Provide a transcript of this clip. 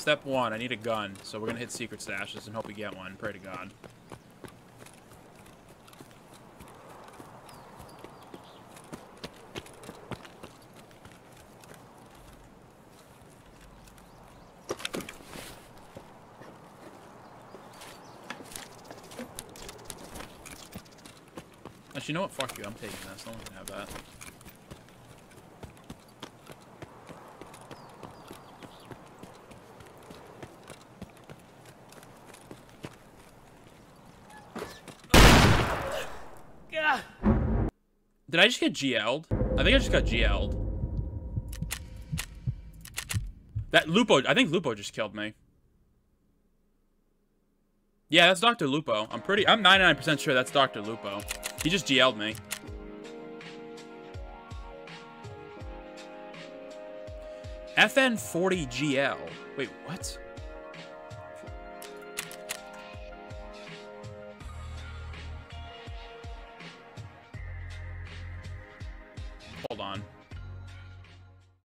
Step one, I need a gun. So we're gonna hit secret stashes and hope we get one. Pray to God. Actually, you know what? Fuck you. I'm taking this. No one can have that. Did I just get GL'd? I think I just got GL'd. That Lupo, I think Lupo just killed me. Yeah, that's Dr. Lupo. I'm pretty, I'm 99% sure that's Dr. Lupo. He just GL'd me. FN40GL. Wait, what? On.